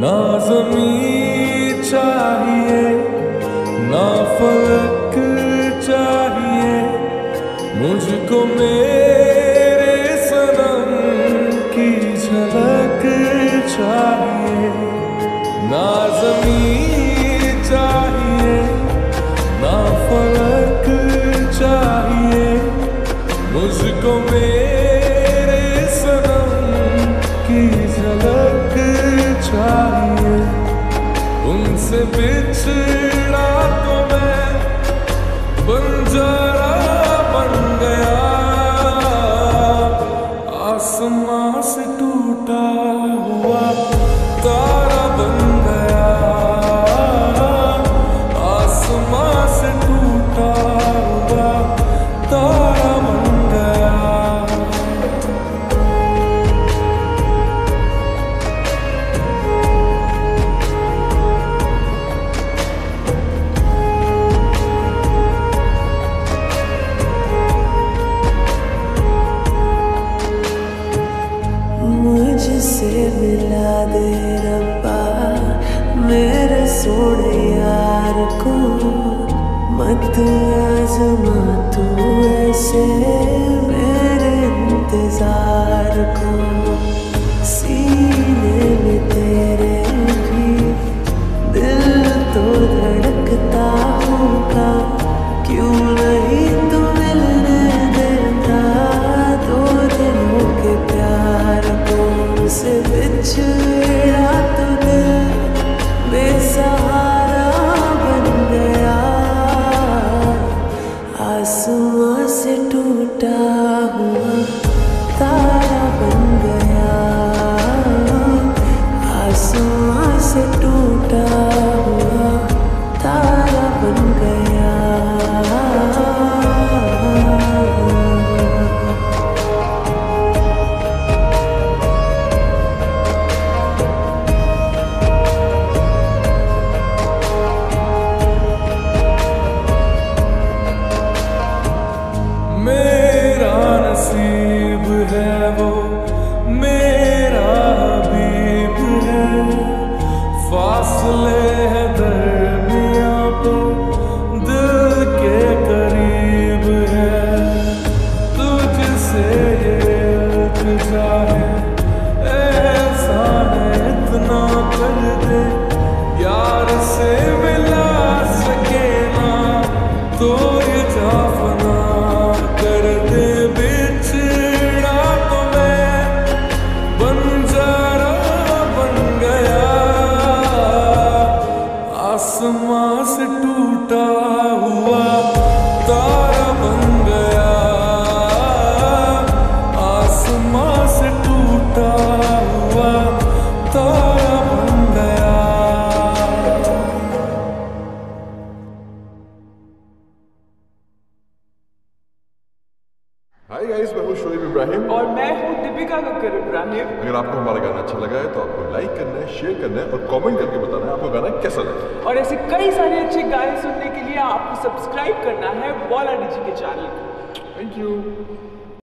ना ज़मीन चाहिए ना फलक चाहिए मुझको मेरे सनम की झलक चाहिए। ना बिछड़ा तो बंजारा बन गया। आसमां से टूटा हुआ मिला दे रब्बा मेरे सोने यार को। मत आजमा तू ऐसे मेरे इंतज़ार को। आसमां से टूटा हुआ तारा तो ये जाफना बिछड़ा तो मैं बन गया। आसमां टूटा इब्राहिम और मैं हूँ दीपिका कक्कर इब्राहिम अगर आपको हमारा गाना अच्छा लगा है तो आपको लाइक करना है शेयर करना है और कमेंट करके बताना है आपको गाना कैसा लगा। और ऐसे कई सारे अच्छे गाने सुनने के लिए आपको सब्सक्राइब करना है बॉला डीजी के चैनल को। Thank you